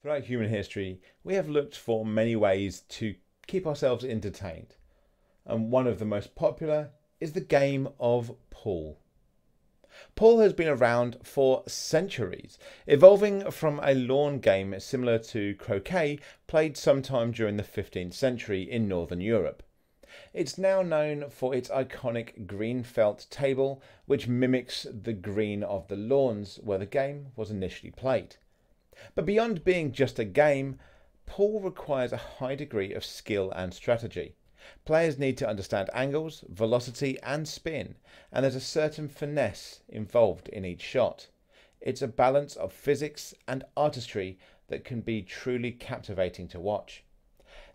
Throughout human history, we have looked for many ways to keep ourselves entertained, and one of the most popular is the game of pool. Pool has been around for centuries, evolving from a lawn game similar to croquet played sometime during the 15th century in Northern Europe. It's now known for its iconic green felt table, which mimics the green of the lawns where the game was initially played. But beyond being just a game, pool requires a high degree of skill and strategy. Players need to understand angles, velocity and spin, and there's a certain finesse involved in each shot. It's a balance of physics and artistry that can be truly captivating to watch.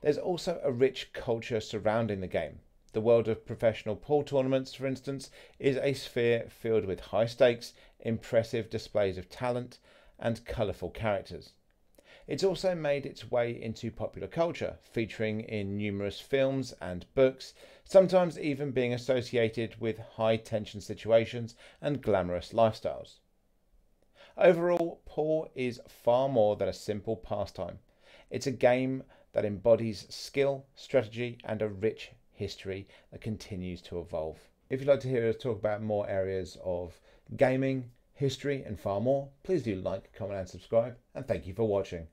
There's also a rich culture surrounding the game. The world of professional pool tournaments, for instance, is a sphere filled with high stakes, impressive displays of talent, and colourful characters. It's also made its way into popular culture, featuring in numerous films and books, sometimes even being associated with high tension situations and glamorous lifestyles. Overall, pool is far more than a simple pastime. It's a game that embodies skill, strategy, and a rich history that continues to evolve. If you'd like to hear us talk about more areas of gaming, history, and far more, please do like, comment, and subscribe, and thank you for watching.